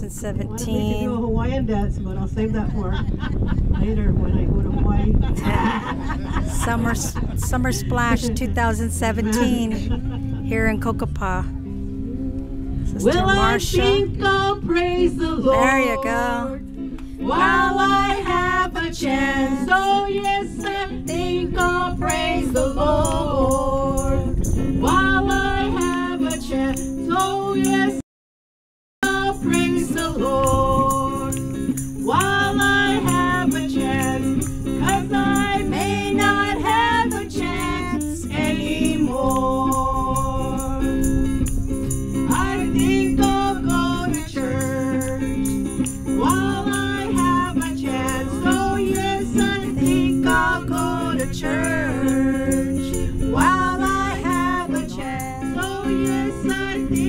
I wanted to do a 2017. Hawaiian dance, but I'll save that for later when I go to Hawaii. Summer Summer Splash 2017 here in Cocopah. Sister Will I Marcia. think I'll praise the Lord? There you go. While I have a chance, oh yes, I think I'll praise the Lord. While I have a chance, oh yes, yes I did.